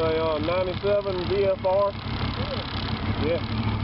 A uh, 97 VFR. Yeah.